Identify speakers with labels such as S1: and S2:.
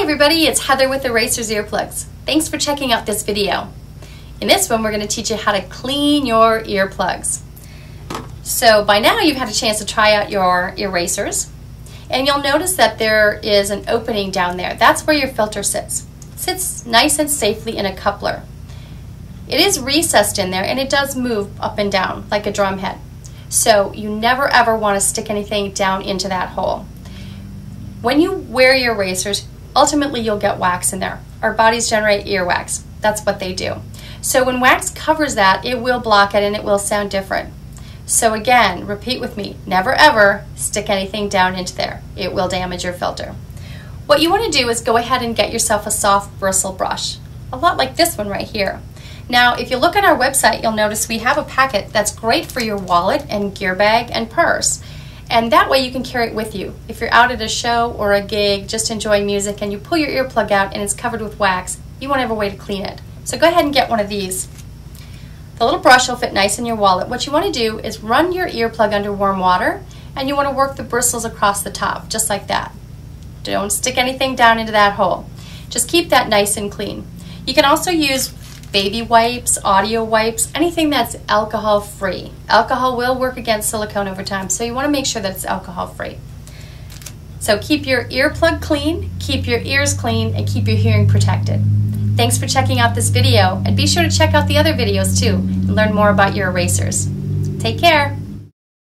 S1: Everybody, it's Heather with Earasers Earplugs. Thanks for checking out this video. In this one, we're going to teach you how to clean your earplugs. So by now you've had a chance to try out your Earasers and you'll notice that there is an opening down there. That's where your filter sits. It sits nice and safely in a coupler. It is recessed in there and it does move up and down like a drum head. So you never ever want to stick anything down into that hole. When you wear your Earasers, ultimately you'll get wax in there. Our bodies generate earwax. That's what they do. So when wax covers that, it will block it and it will sound different. So again, repeat with me, never ever stick anything down into there. It will damage your filter. What you want to do is go ahead and get yourself a soft bristle brush, a lot like this one right here. Now, if you look at our website, you'll notice we have a packet that's great for your wallet and gear bag and purse. And that way you can carry it with you. If you're out at a show or a gig, just enjoying music, and you pull your earplug out and it's covered with wax, you won't have a way to clean it. So go ahead and get one of these. The little brush will fit nice in your wallet. What you want to do is run your earplug under warm water and you want to work the bristles across the top, just like that. Don't stick anything down into that hole. Just keep that nice and clean. You can also use baby wipes, audio wipes, anything that's alcohol free. Alcohol will work against silicone over time, so you want to make sure that it's alcohol free. So keep your earplug clean, keep your ears clean, and keep your hearing protected. Thanks for checking out this video, and be sure to check out the other videos too and learn more about your Earasers. Take care!